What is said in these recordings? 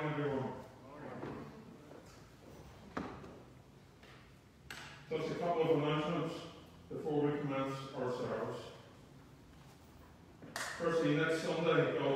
Morning, everyone. Just a couple of announcements before we commence ourselves. Firstly, next Sunday, uh,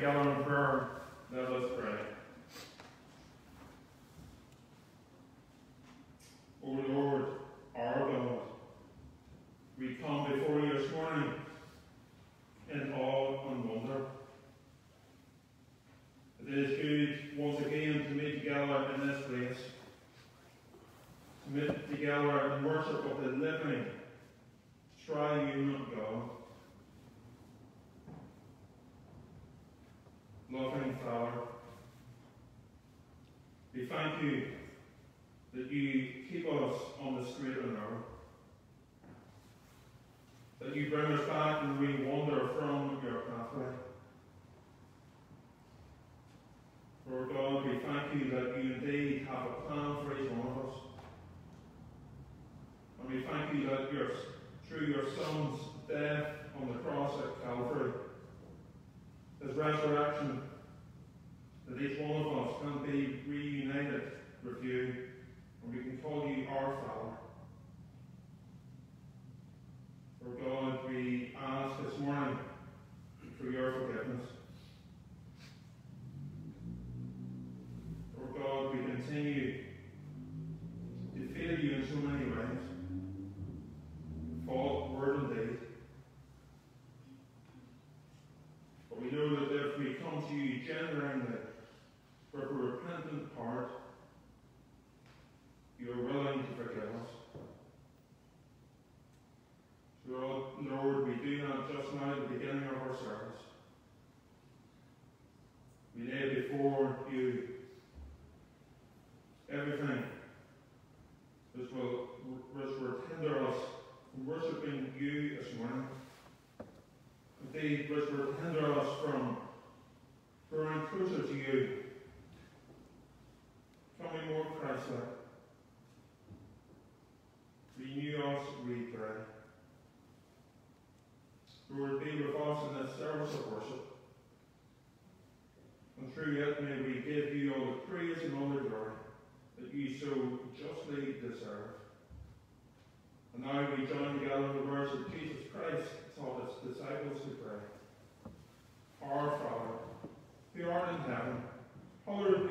yellow you bring us back and we wander from your pathway. Lord God, we thank you that you indeed have a plan for each one of us. And we thank you that your, through your Son's death on the cross at Calvary, his resurrection, that each one of us can be reunited with you, and we can call you our Father. Lord God, we ask this morning for your forgiveness. Lord God, we continue to fail you in so many ways. Fault, word, and deed. But we know that if we come to you genuinely with a repentant heart, you are willing to forgive us. So, Lord, we do not just now at the beginning of our service. We lay before you everything which will, which will hinder us from worshipping you this morning. Indeed, which will hinder us from growing closer to you, becoming more Christ-like. Renew us, we pray. Lord, be with us in this service of worship. And through it, may we give you all the praise and all the glory that you so justly deserve. And now we join together in the words of Jesus Christ taught his disciples to pray. Our Father, who art in heaven, hallowed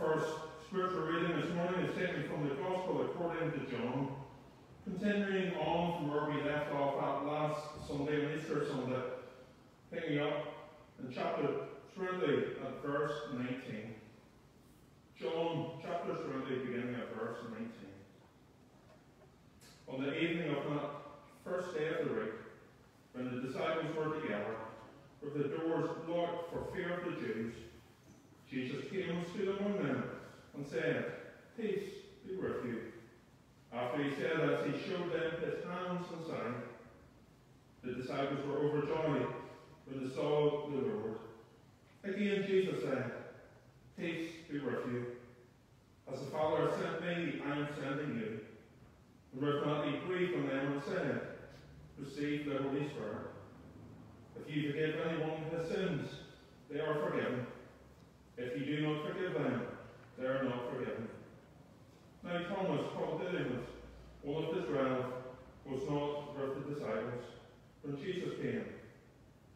First scripture reading this morning is taken from the Gospel according to John, continuing on from where we left off at last Sunday, on Easter Sunday, picking up in chapter 20 at verse 19. John chapter 20, beginning at verse 19. On the evening of that first day of the week, when the disciples were together, with the doors locked for fear of the Jews, Jesus came and stood among them and said, Peace be with you. After he said that, he showed them his hands and side. The disciples were overjoyed when they saw the Lord. Again, Jesus said, Peace be with you. As the Father has sent me, I am sending you. And with that he breathed on them and said, Receive the Holy Spirit. If you forgive anyone his sins, they are forgiven. If you do not forgive them, they are not forgiven. Now Thomas, called Didymus, one of twelve, was not with the disciples when Jesus came.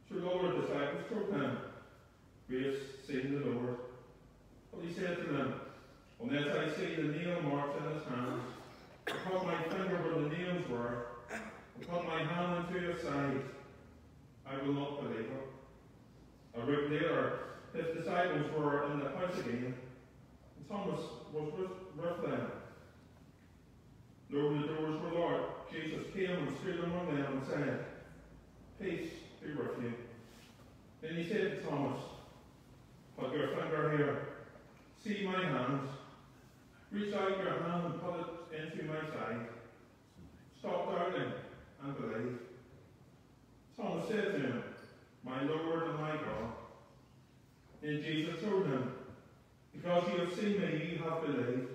So the other disciples told him, We have seen the Lord. But he said to them, Unless I see the nail marks in his hands, put my finger where the nails were, put my hand into his side, I will not believe it. A week later, his disciples were in the house again, and Thomas was with, with them. Though the doors were locked, Jesus came and stood among them and said, Peace be with you. Then he said to Thomas, Put your finger here. See my hands. Reach out your hand and put it into my side. Stop doubting and believe. Thomas said to him, My Lord and my God. Then Jesus told him, Because you have seen me, you have believed.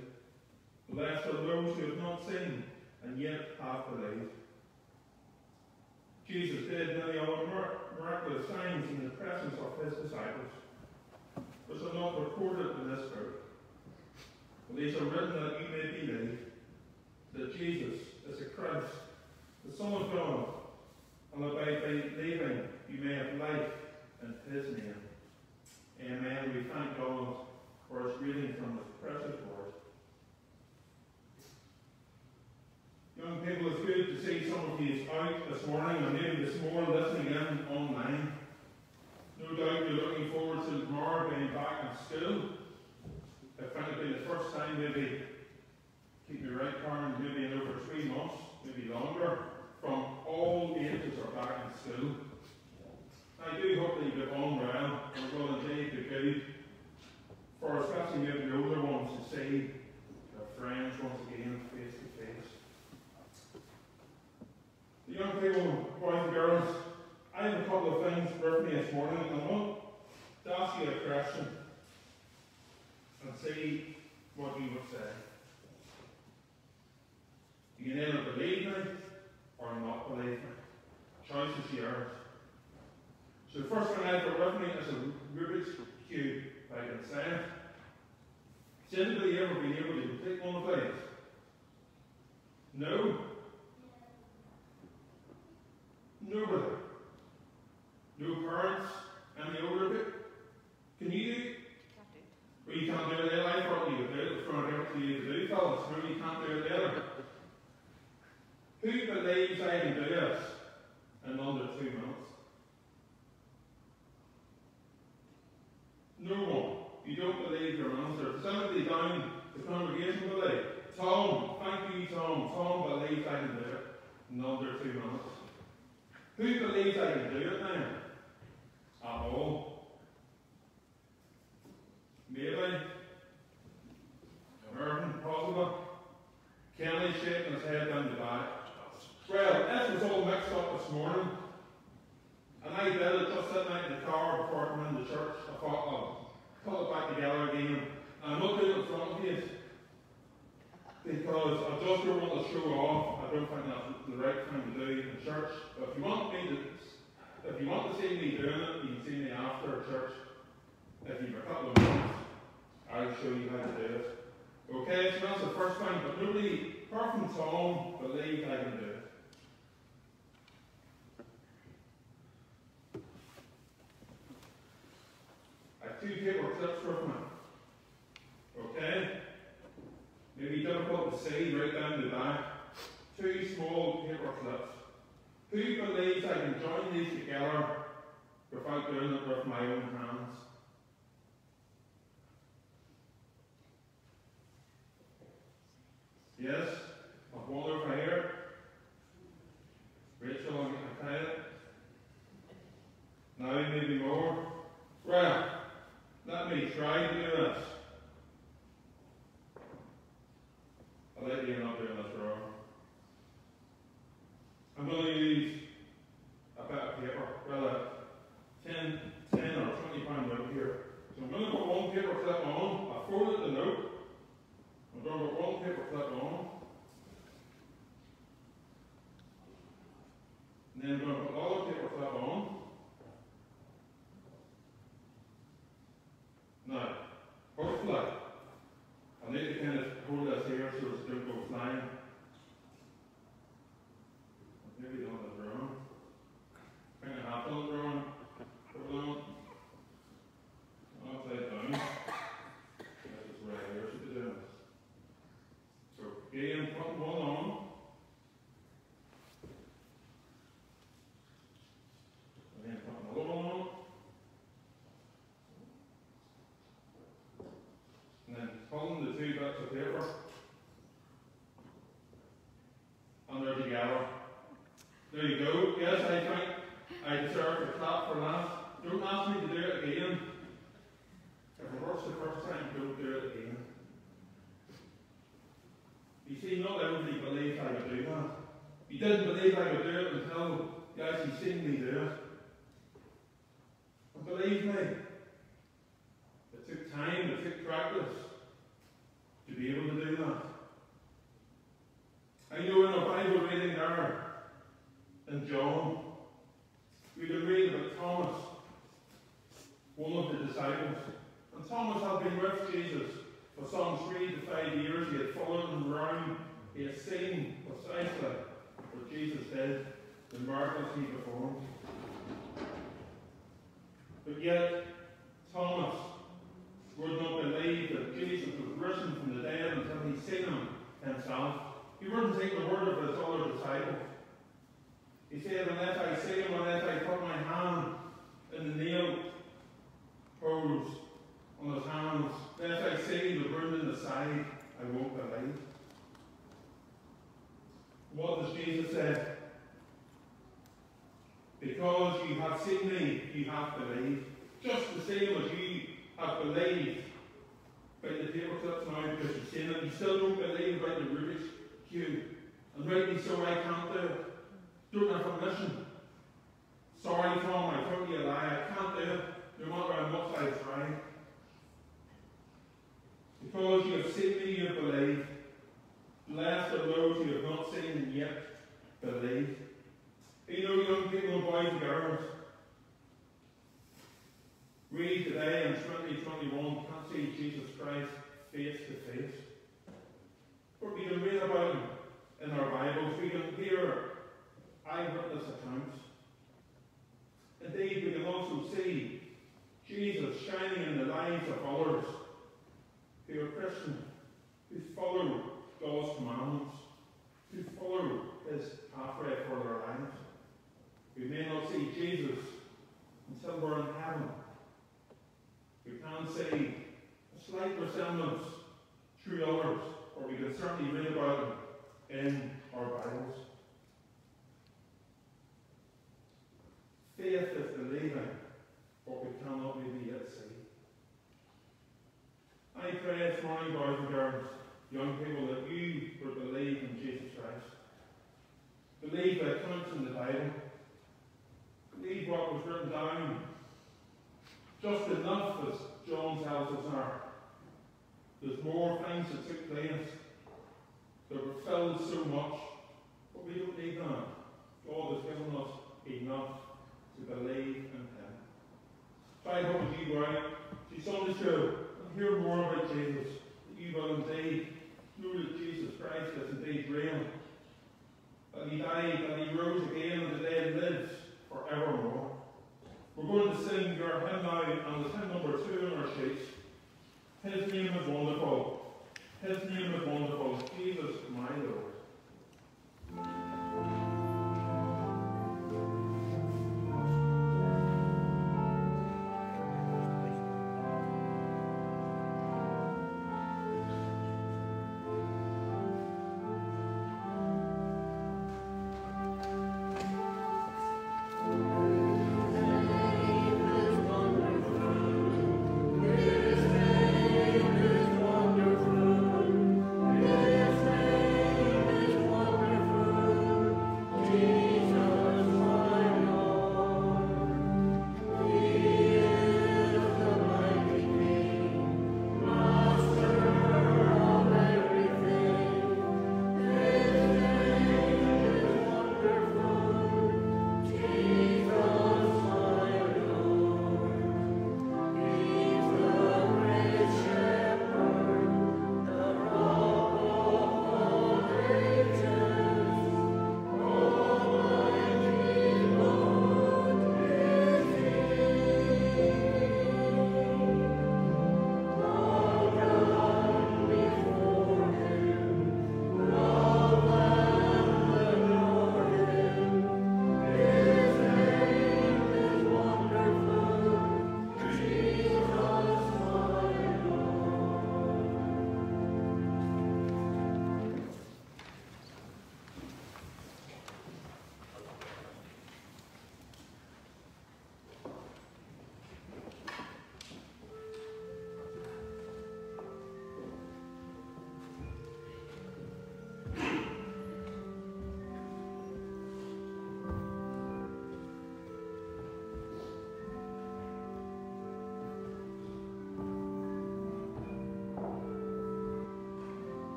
Blessed are those who have not seen and yet have believed. Jesus did many other miraculous signs in the presence of his disciples, which are not recorded in this book. But these are written that you may believe that Jesus is the Christ, the Son of God, and that by believing you may have life in his name. Amen. We thank God for his reading from his precious word. Young people, it's good to see some of you out this morning and maybe this morning listening in online. No doubt you're looking forward to tomorrow being back in school. If it be the first time, maybe keep me right, Karen, maybe in over three months, maybe longer, from all ages are back in school. I do hope that you get on well and will indeed be good for especially maybe the older ones to see their friends once again face to face. The young people, boys and girls, I have a couple of things with me this morning, and I want to ask you a question and see what you would say. You can either believe me or not believe me. Choice is yours. So the first one I've got with me is a Rubik's Cube by consent. Has anybody ever been able to complete one of these? No? Nobody. No parents? Any older bit? Can you do it? Well, you can't do it there. I thought you could do it. From there to you to do, fellas. No, you can't do it there. Who believes I can do this in under two months? No one. You don't believe your answer. Somebody down the congregation believe. Tom, thank you, Tom. Tom believes I can do it under two months. Who believes I can do it then? At all? Maybe. Irvin, possible. Kenny shaking his head down the back. Well, this was all mixed up this morning. And I did it just that night in the car before I came into church. I thought, I'll pull it back together again. I'm not doing it in front of you. Because I just don't want to show off. I don't think that's the right thing to do in church. But if you want me to if you want to see me doing it, you can see me after church. If you've a couple of minutes, I'll show you how to do it. Okay, so that's the first thing, but nobody, apart from Tom, believes I can do it. Two paper clips with me. Okay? Maybe difficult to see right down the back. Two small paper clips. Who believes I can join these together without doing it with my own hands? Yes? I've one over here. Rachel, I'm going to tell it. Now, maybe more. Well, let me try to do this. I'll let you not doing this wrong. I'm going to use a bit of paper, well, a 10, 10 or 20 pound note here. So I'm going to put one paper clip on, I folded the note, I'm going to put one paper clip on, and then I'm going to put another paper clip on. Now, hopefully, I need to kind of hold this here so it doesn't go flying. Maybe don't have it wrong. Kind of happened wrong. Hold on. Upside down. This is right here. Should be doing this. So again, put one on. And then put another one on. And then pulling the two bits of paper. And they're together. There you go. Yes, I think I deserve a clap for that. Don't ask me to do it again. If it works the first time, don't do it again. You see, not everybody believes I could do that. You didn't believe I could do it until you actually seen me do it. And believe me, it took time, it took practice to be able to do that. I know in a Bible reading there, in John, we can read about Thomas, one of the disciples. And Thomas had been with Jesus for some three to five years, he had followed him around. He had seen precisely what Jesus did, the miracles he performed. But yet, Thomas would not believe that Jesus was risen from the dead until he seen him himself. He wouldn't take the word of his other disciples. He said, Unless I him, unless I put my hand in the nail holes on his hands, unless I see the wound in the side, I won't believe. What does Jesus say? Because you have seen me, you have believed. Just the same as you have believed by the paper clips now because you've seen it, you still don't believe about the Rubik's Cube. And rightly so, I can't uh, do it. Don't have permission. Sorry, Tom, I told you a lie. I can't do it, no matter how much I try. Because you have seen me, you have believed. Blessed are those who have not seen and yet believe. You know, young people, boys and girls, we today in 2021 can't see Jesus Christ face to face. We can read about him in our Bibles. We can hear eyewitness accounts. Indeed, we can also see Jesus shining in the lives of others who are Christian, who follow God's commandments, who follow his pathway for their lives. We may not see Jesus until we're in heaven. We can see a slight resemblance through others, or we can certainly read about them in our Bibles. Faith is believing what we cannot really yet see. I pray this morning, boys and girls, young people, that you would believe in Jesus Christ. Believe the accounts in the Bible. Believe what was written down. Just enough, as John tells us now. There's more things that took place that were filled so much, but we don't need that. God has given us enough to believe in Him. Try I hope you go out to Sunday school and hear more about Jesus, that you will indeed know that Jesus Christ is indeed real, that He died, that He rose again, and the dead lives forevermore. We're going to sing our hymn now, and it's hymn number two on our sheets. His name is wonderful. His name is wonderful. Jesus, my Lord.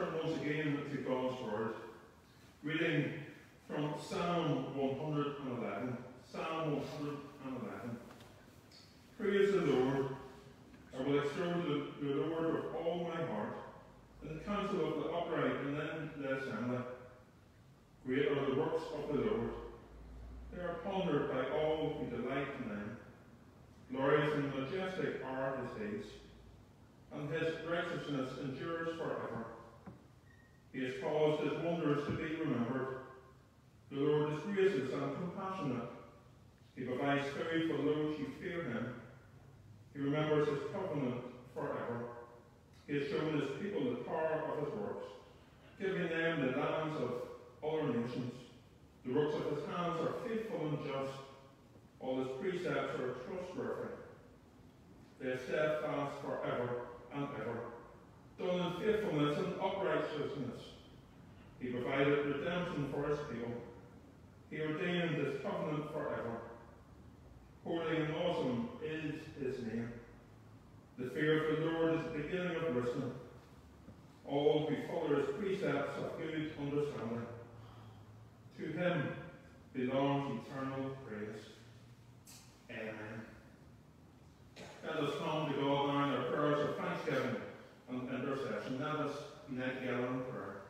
turn once again to God's Word, reading from Psalm 111. Psalm 111. Praise the Lord. I will extol the, the Lord with all my heart, and the counsel of the upright and then the assembly. Great are the works of the Lord. They are pondered by all who delight in them. Glorious and majestic are his deeds, and his righteousness endures forever. He has caused his wonders to be remembered. The Lord is gracious and compassionate. He provides food for those who fear him. He remembers his covenant forever. He has shown his people the power of his works, giving them the lands of other nations. The works of his hands are faithful and just. All his precepts are trustworthy. They are steadfast forever and ever, done in faithfulness and uprightness. He provided redemption for his people. He ordained his covenant forever. Holy and awesome is his name. The fear of the Lord is the beginning of wisdom. All who follow his precepts have good understanding. To him belongs eternal praise. Amen. Let us come to God now in our prayers of thanksgiving and intercession. Let us unite together in prayer.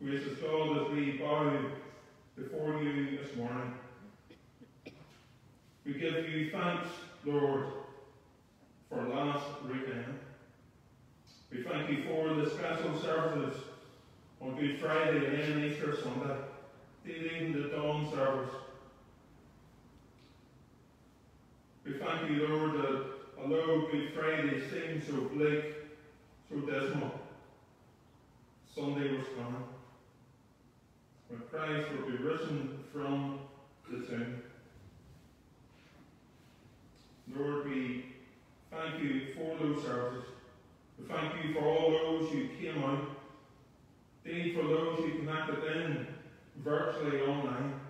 Gracious God, as we bow before you this morning, we give you thanks, Lord, for last weekend. We thank you for the special services on Good Friday and Easter Sunday, even the dawn service. We thank you, Lord, that although Good Friday seems so bleak, so dismal, Sunday was coming. When Christ would be risen from the tomb. Lord, we thank you for those services. We thank you for all those who came out. Indeed, for those who connected in virtually online.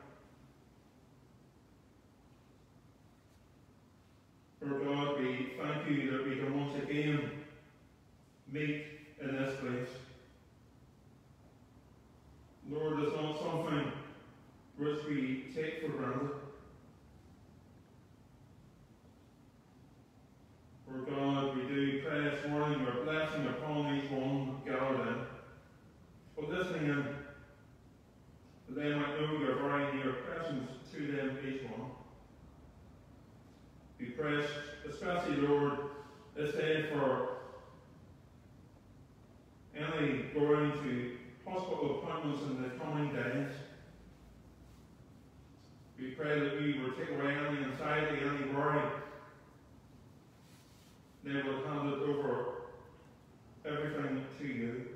For God, we thank you that we can once again meet in this place. Lord, it's not something which we take for granted. For God, we do pray this morning your blessing upon each one gathered in. For listening in, that they might know your very near presence to them, each one. Pray especially, Lord, this day for any going to hospital appointments in the coming days. We pray that we will take away any anxiety, any worry. They will hand it over everything to you.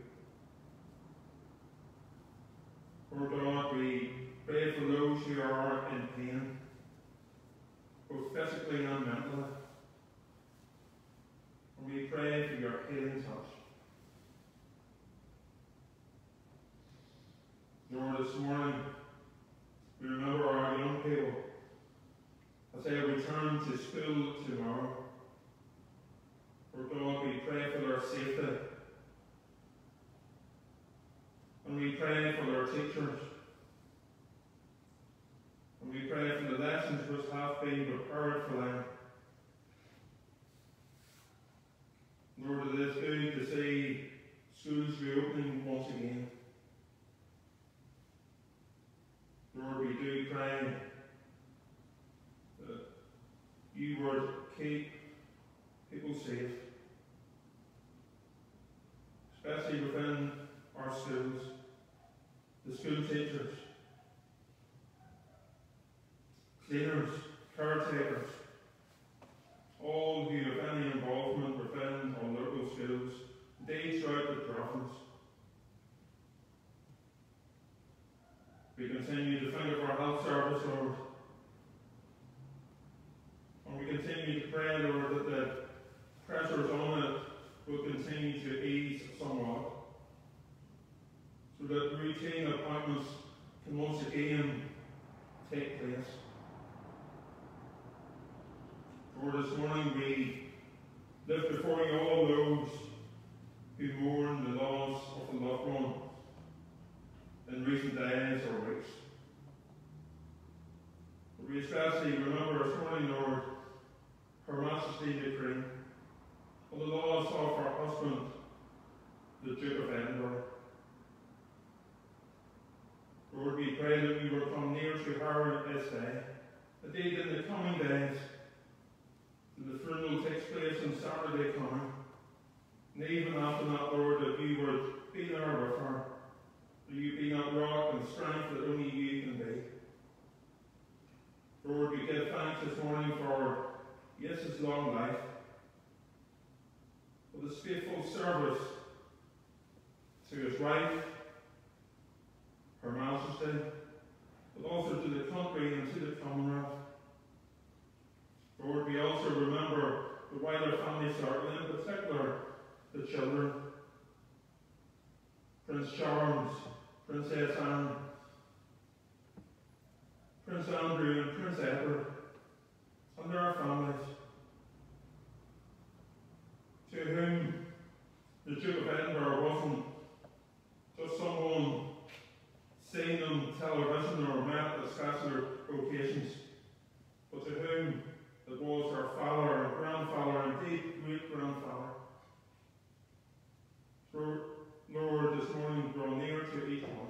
For God, we pray for those who are in pain, both physically and mentally. And we pray for your healing touch. Lord, this morning we remember our young people as they return to school tomorrow. For God, we pray for their safety. And we pray for their teachers. And we pray for been prepared for them. Lord, it is good to see schools reopening once again. Lord, we do pray that you would keep people safe, especially within our schools, the school teachers, cleaners, caretakers, all who have any involvement within our local schools, indeed throughout the province. We continue to think of our health service, Lord. And we continue to pray, Lord, that the pressures on it will continue to ease somewhat. So that routine appointments can once again take place. For this morning we lift before you all those who mourn the loss of a loved one in recent days or weeks. We especially remember this morning, Lord, Her Majesty the Queen, on the loss of her husband, the Duke of Edinburgh. Lord, we pray that we will come near to her this day, indeed in the coming days. The funeral takes place on Saturday coming. And even after that, Lord, that you would be there with her. That you be that rock and strength that only you can be. Lord, we give thanks this morning for yes, his long life, for this faithful service to his wife, her majesty, but also to the country and to the Commonwealth. Lord, we also remember the wider family circle, in particular the children. Prince Charles, Princess Anne, Prince Andrew, and Prince Edward, and their families, to whom the Duke of Edinburgh wasn't just someone seen on television or met at special occasions, but to whom it was our father and grandfather, indeed great grandfather. Lord, this morning draw near to each one.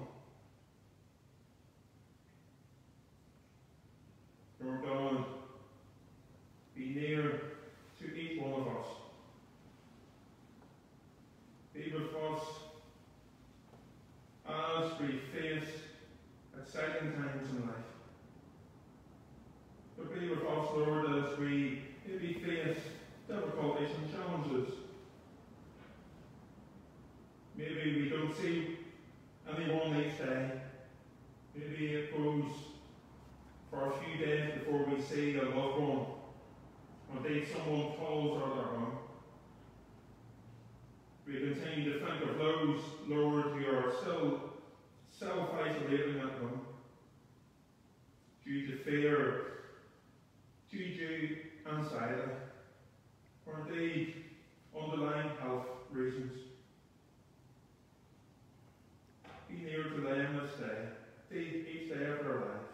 Lord God, be near to each one of us. Be with us as we face exciting times in life. But be with us, Lord, as we maybe face difficulties and challenges. Maybe we don't see anyone each day. Maybe it goes for a few days before we see a loved one. Or indeed someone calls our home. Um, we continue to think of those, Lord, who are still self-isolating at home due to fear, due to anxiety, or indeed underlying health reasons. Be near to them this day, each day of their lives.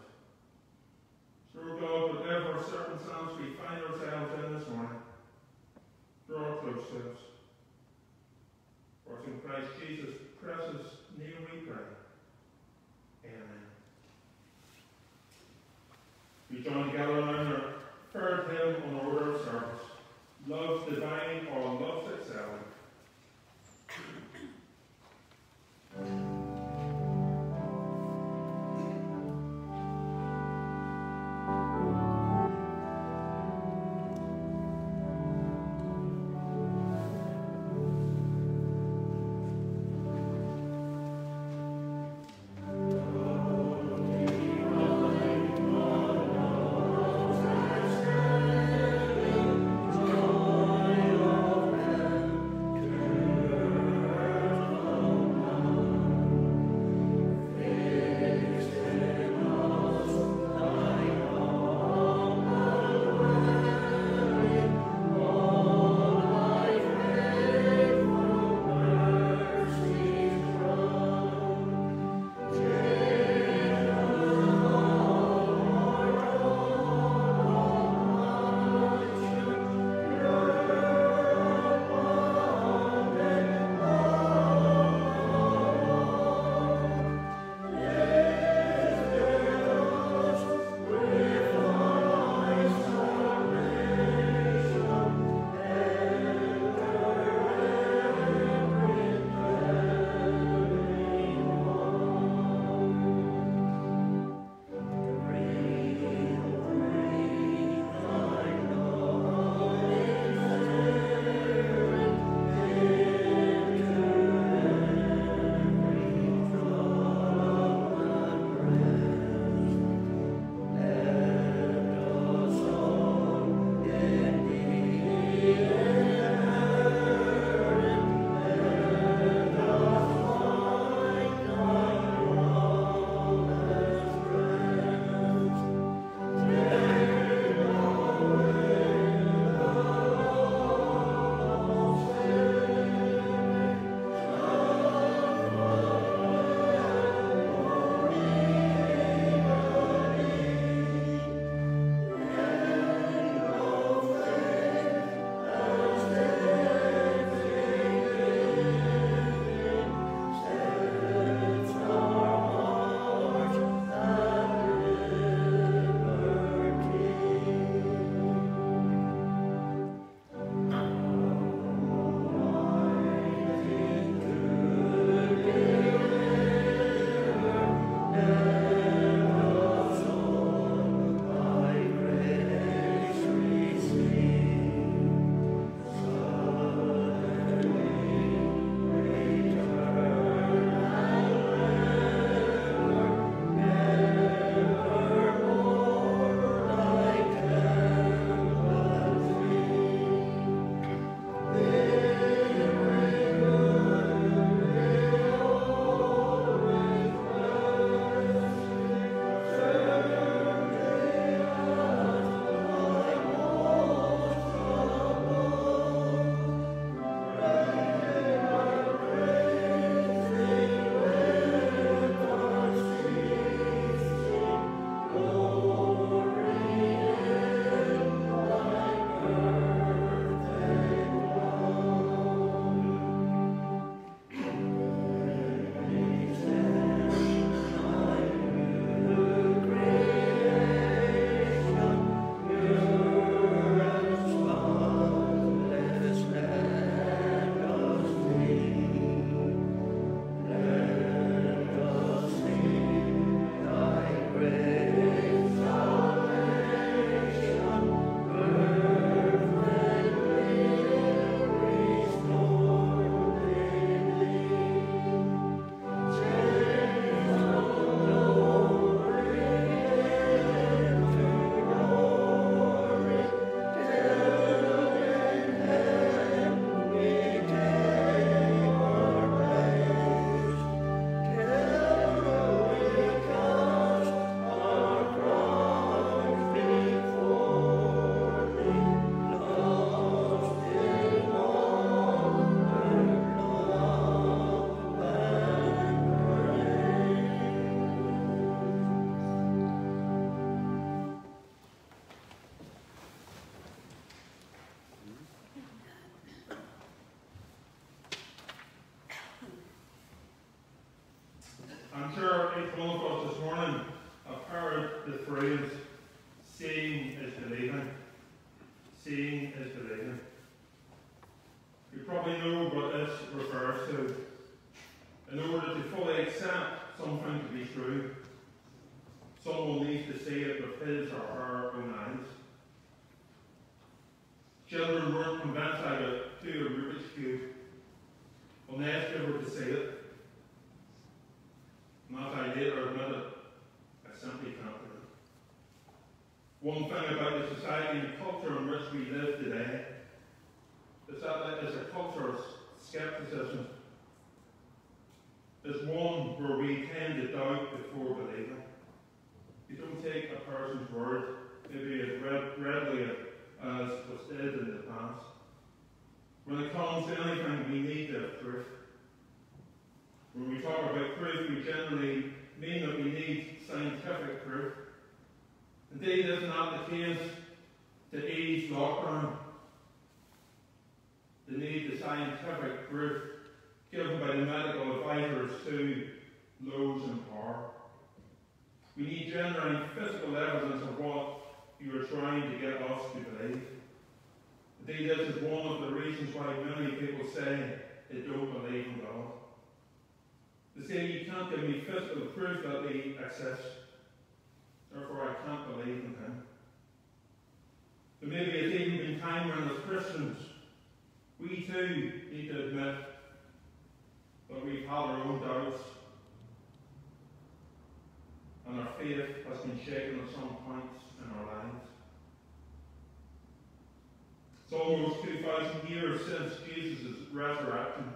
2,000 since Jesus' resurrection.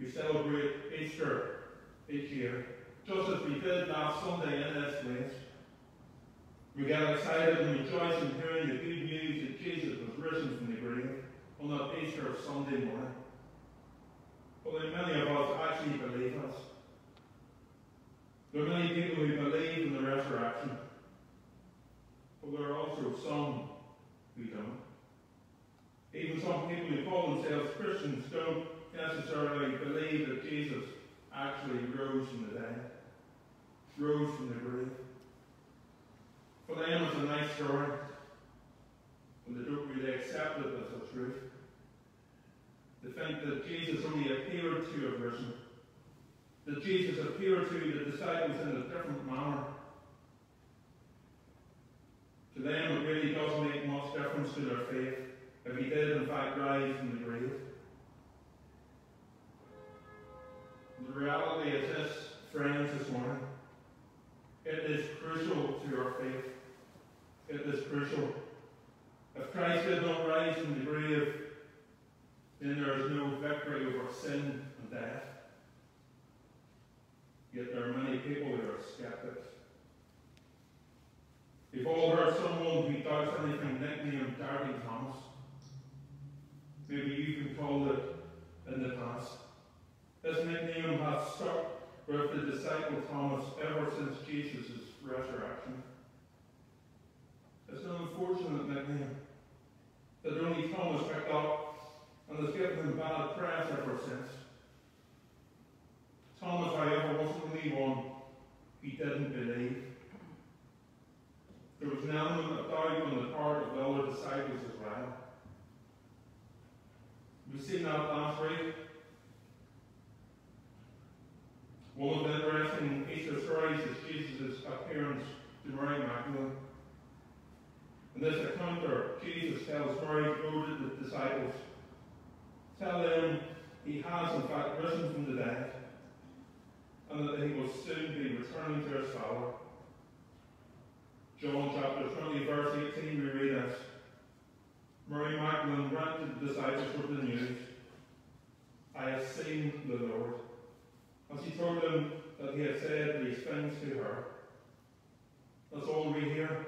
We celebrate Easter each year, just as we did last Sunday in this place. We get excited and rejoice in hearing the good news that Jesus was risen from the grave on that Easter Sunday morning. But many of us actually believe us. There are many people who believe in the resurrection, but there are also some who don't. Some people who call themselves Christians don't necessarily believe that Jesus actually rose from the dead, rose from the grave. For them, it's a nice story, but they don't really accept it as a truth. They think that Jesus only appeared to a person that Jesus appeared to the disciples in a different manner. To them, it really doesn't make much difference to their faith if he did, in fact, rise from the grave. The reality is this, friends, this morning. It is crucial to our faith. It is crucial. If Christ did not rise from the grave, then there is no victory over sin and death. Yet there are many people who are skeptics. We've all heard someone who doubts anything nicknamed Doubting Thomas. Maybe you've been called it in the past. This nickname has stuck with the disciple Thomas ever since Jesus' resurrection. It's an unfortunate nickname that only Thomas picked up and has given him bad press ever since. Thomas, however, wasn't only one he didn't believe. There was an element of doubt on the part of the other disciples as well. That last week. One of the interesting Easter stories is Jesus' appearance to Mary Magdalene. In this encounter, Jesus tells Mary to go to the disciples. Tell them he has in fact risen from the dead and that he will soon be returning to his Father. John chapter 20, verse 18, we read this. Mary Magdalene went to the disciples with the news, I have seen the Lord. And she told them that he had said these things to her. That's all we hear.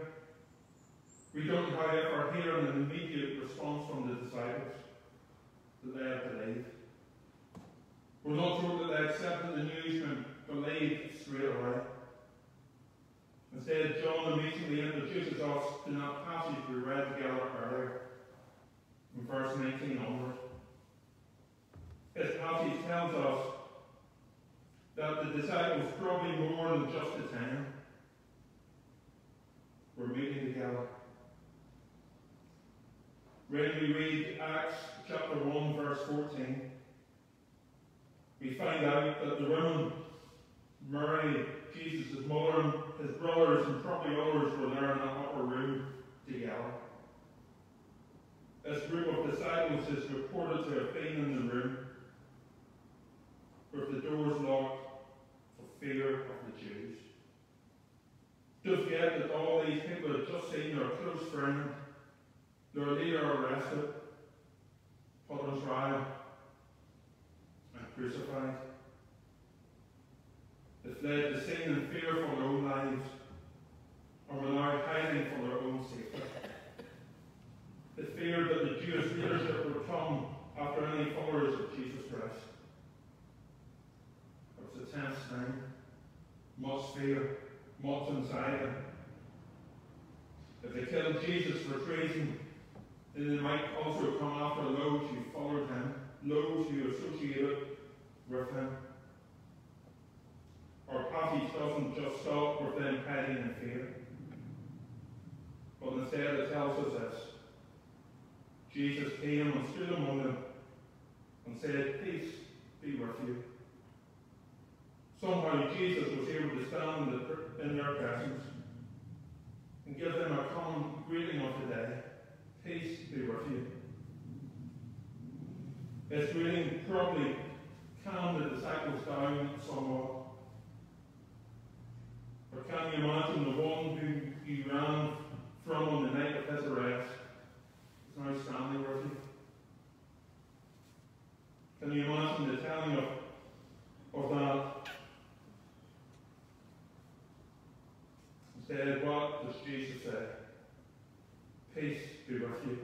We don't, however, hear an immediate response from the disciples that they have believed. We're not told that they accepted the news and believed straight away. Instead, John immediately introduces us to that passage we read together earlier, from verse 19 onward. This passage tells us that the disciples, probably more than just the ten, were meeting together. When we read Acts chapter 1, verse 14, we find out that the women, Mary, Jesus' mother, his brothers, and probably others were there in that upper room together. This group of disciples is reported to have been in the room with the doors locked for fear of the Jews. Don't forget that all these people had just seen their close friend, their leader arrested, put on trial, and crucified. They fled the scene in fear for their own lives, and were now hiding for their own safety. They feared that the Jewish leadership would come after any followers of Jesus Christ. It was a tense time, much fear, much anxiety. If they killed Jesus for treason, then they might also come after those who followed him, those who associated with him. Our passage doesn't just stop with them hiding in fear, but instead it tells us this. Jesus came and stood among them and said, Peace be with you. Somehow Jesus was able to stand in their presence and give them a common greeting of the day. Peace be with you. This greeting probably calmed the disciples down somewhat. But can you imagine the one who you ran from on the night of his arrest now standing with? Can you imagine the telling of, of that? Instead, what does Jesus say? Peace be with you.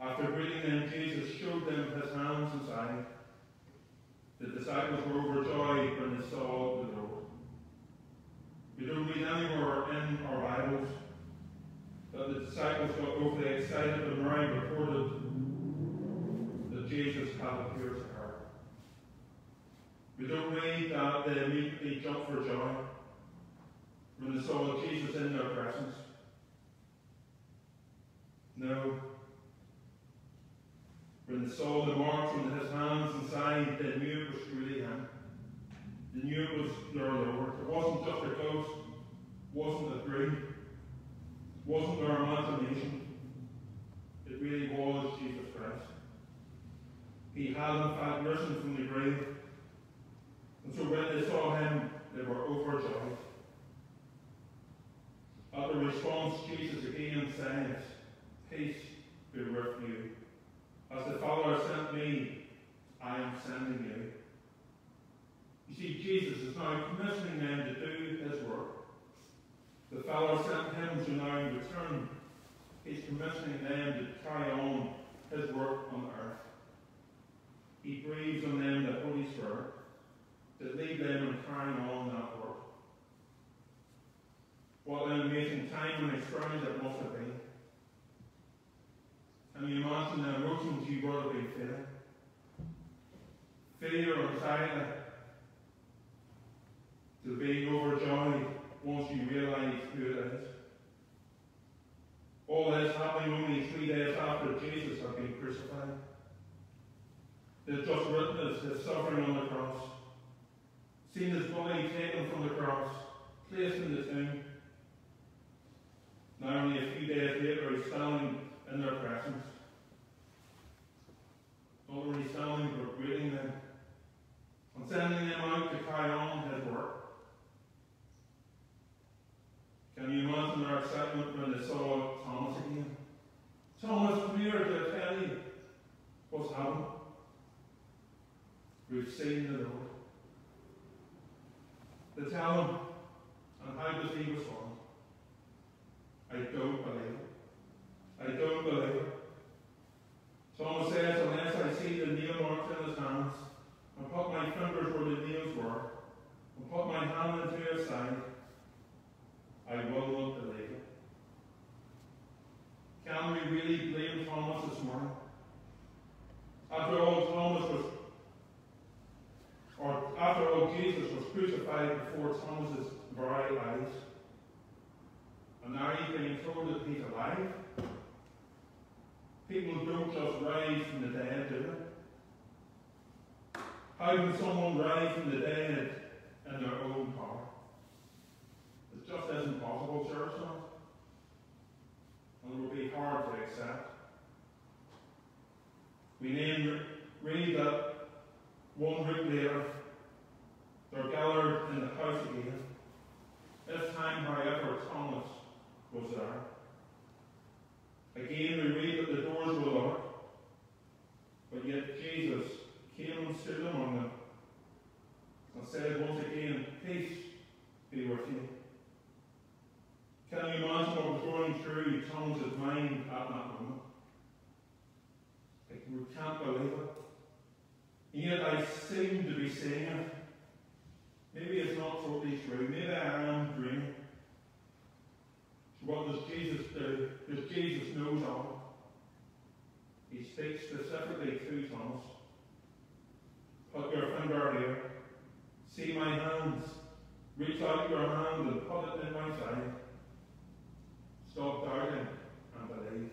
After greeting them, Jesus showed them his hands and side. The disciples were overjoyed when they saw the Lord. We don't read anywhere in our Bibles that the disciples got overly excited when Mary reported that Jesus had appeared to her. We don't read that they immediately jumped for joy when they saw Jesus in their presence. No. When they saw the marks on his hands and side, they knew it was truly him. They knew it was their Lord. It wasn't just a ghost, it wasn't a dream, wasn't our imagination. It really was Jesus Christ. He had in fact risen from the grave. Really blame Thomas this morning? After all, Thomas was, or after all, Jesus was crucified before Thomas's very eyes. And now he's being told that he's alive. People don't just rise from the dead, do they? How can someone rise from the dead in their own power? It just isn't possible, church. And hard to accept. We then read that one week later, they're gathered in the house again. This time, however, Thomas was there. Again, we read that the doors were locked, but yet Jesus came and stood among them and said once again, Peace be with you. Can you imagine what was going through Thomas's mind at that moment? Like, we can't believe it. And yet I seem to be saying it. Maybe it's not totally true. Maybe I am dreaming. So what does Jesus do? Because Jesus knows all. He speaks specifically to Thomas. Put your finger here. See my hands. Reach out your hand and put it in my side. Stop doubting and believe.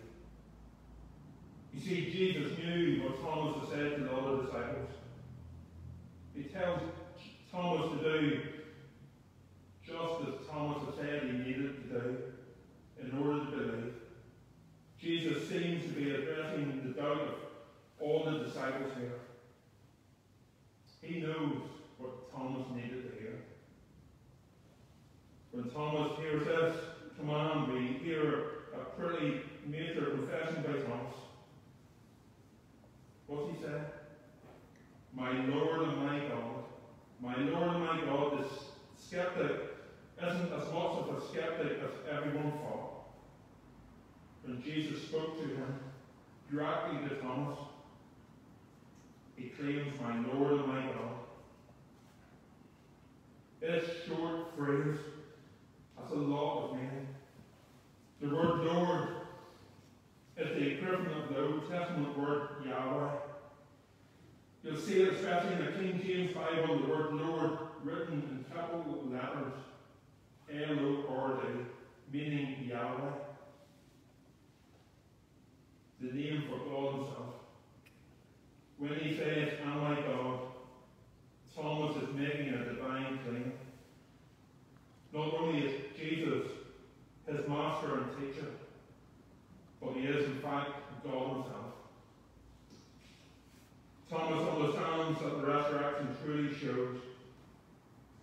You see, Jesus knew what Thomas had said to the other disciples. He tells Thomas to do just as Thomas had said he needed to do in order to believe. Jesus seems to be addressing the doubt of all the disciples here. He knows what Thomas needed to hear. When Thomas hears this command, we hear a pretty major confession by Thomas. What's he say? My Lord and my God. My Lord and my God, this skeptic isn't as much of a skeptic as everyone thought. When Jesus spoke to him directly to Thomas, he claims, My Lord and my God. This short phrase a lot of man. The word Lord is the equivalent of the Old Testament word Yahweh. You'll see it especially in the King James Bible, the word Lord written in capital letters, L-O-R-D, meaning Yahweh. The name for God himself. When he says, Am I God? Thomas is making a divine claim. Not only is Jesus his master and teacher, but he is in fact God himself. Thomas understands that the resurrection truly shows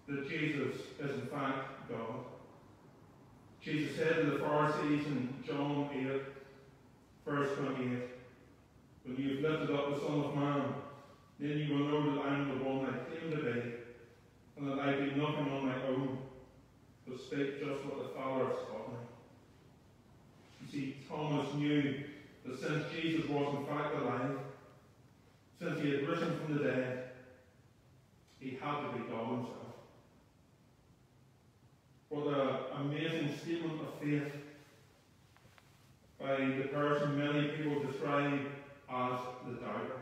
that Jesus is in fact God. Jesus said to the Pharisees in John 8, verse 28, When you have lifted up the Son of Man, then you will know that I am the one I claim to be, and that I do nothing on my own, but speak just what the Father taught me. You see, Thomas knew that since Jesus was in fact alive, since he had risen from the dead, he had to be God himself. What an amazing statement of faith by the person many people describe as the doubter.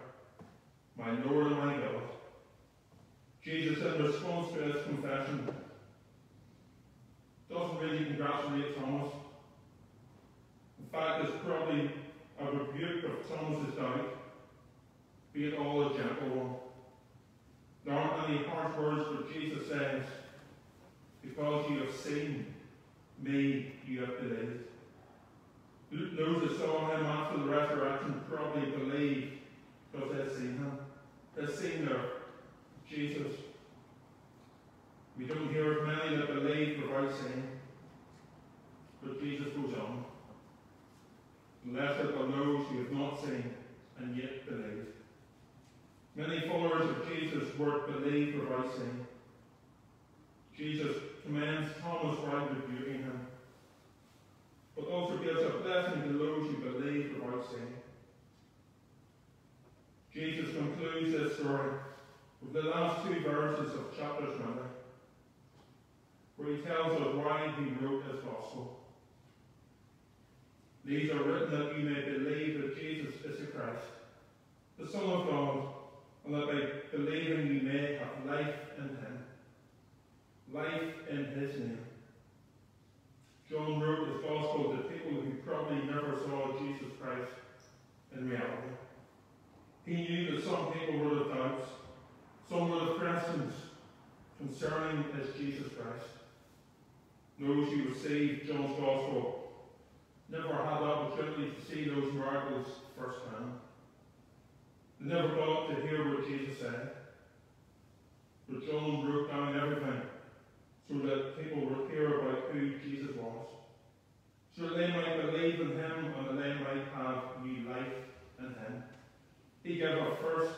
My Lord and my God. Jesus, in response to his confession, doesn't really congratulate Thomas. In fact, it's probably a rebuke of Thomas's doubt be it all a gentle one. There aren't any harsh words, but Jesus says, Because you have seen me, you have believed. Those that saw him after the resurrection probably believed because they've seen him. They've seen their Jesus. We don't hear of many that believe without seeing. But Jesus goes on. Blessed are those who have not seen and yet believe. Many followers of Jesus were believed seeing. Jesus commands Thomas while rebuking him, but also gives a blessing to those who believe without seeing. Jesus concludes this story with the last two verses of chapter 20, where he tells us why he wrote this gospel. These are written that you may believe that Jesus is the Christ, the Son of God, and that by believing you may have life in him, life in his name. John wrote his gospel to people who probably never saw Jesus Christ in reality. He knew that some people were the doubts, some would the questions concerning his Jesus Christ. Those who received John's Gospel never had the opportunity to see those miracles firsthand. Never got to hear what Jesus said. But John wrote down everything so that people would hear about who Jesus was. So that they might believe in him and that they might have new life in him. He gave a first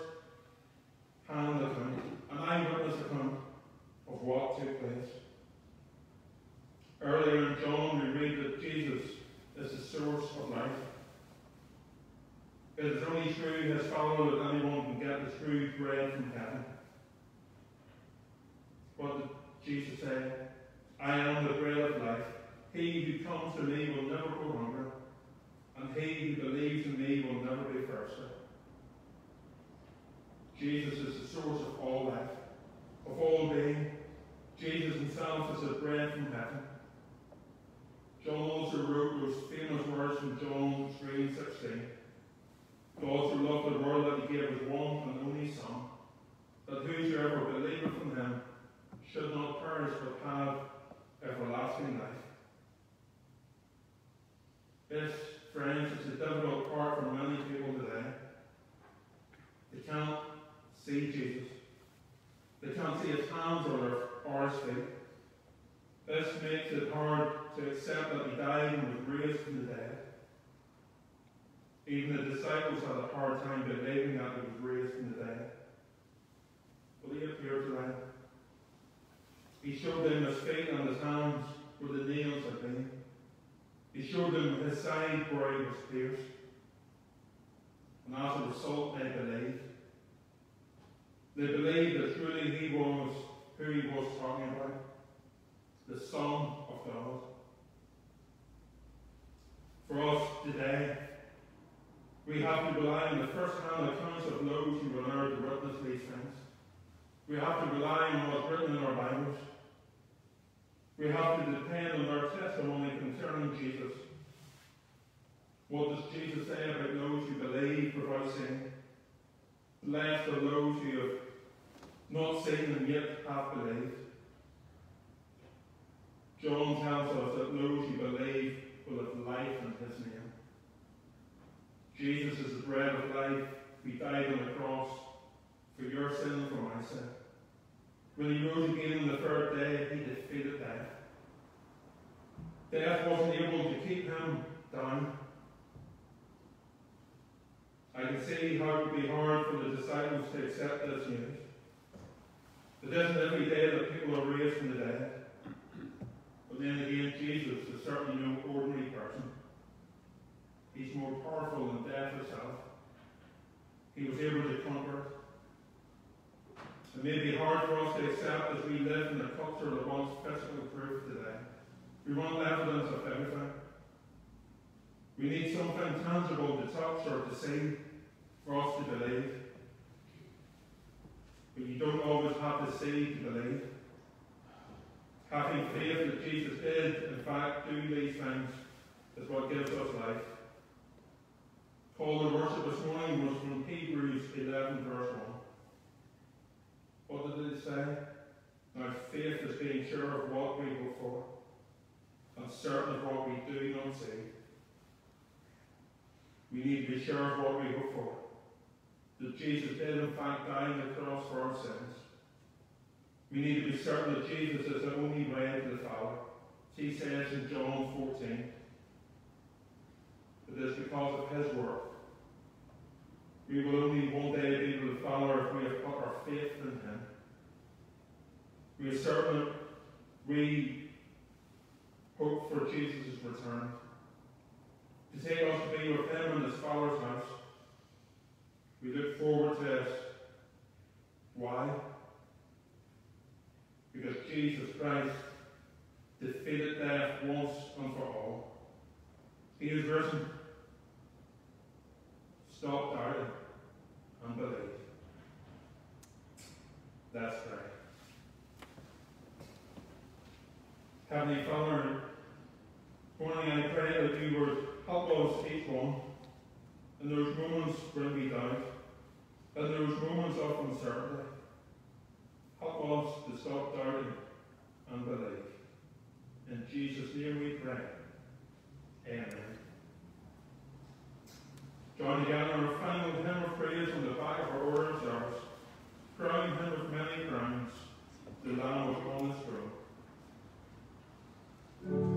We have to rely on what's written in our Bibles. We have to depend on our testimony concerning Jesus. What does Jesus say about those who believe without sin? Blessed are those who have not seen and yet have believed. John tells us that those who believe will have life in his name. Jesus is the bread of life. He died on the cross for your sin and for my sin. When he rose again on the third day, he defeated death. Death wasn't able to keep him down. I can see how it would be hard for the disciples to accept this news. But isn't every day that people are raised from the dead. But then again, Jesus is certainly no ordinary person. He's more powerful than death itself. He was able to conquer. It may be hard for us to accept as we live in a culture that wants physical proof today. We want evidence of everything. We need something tangible to touch or to see for us to believe. But you don't always have to see to believe. Having faith that Jesus did, in fact, do these things is what gives us life. Call to worship this morning was from Hebrews 11, verse 1. What did it say? Now, faith is being sure of what we hope for, and certain of what we do not see. We need to be sure of what we hope for. That Jesus did, in fact, die on the cross for our sins we need to be certain that Jesus is the only way to the Father. He says in John 14 that it is because of his work. We will only one day be with the Father if we have put our faith in him. We are certain we hope for Jesus' return. To take us to be with him in his Father's house. We look forward to this. Why? because Jesus Christ defeated death once and for all. He is risen. Stop doubting and believe. That's right. Heavenly Father, morning I pray that you would help us each one in those moments when we doubt, in those moments of uncertainty. Help us to stop doubting and believe. In Jesus' name we pray. Amen. Join together our final hymn of praise on the back of our order of service, crowning him with many crowns, the Lamb upon the throne. Remain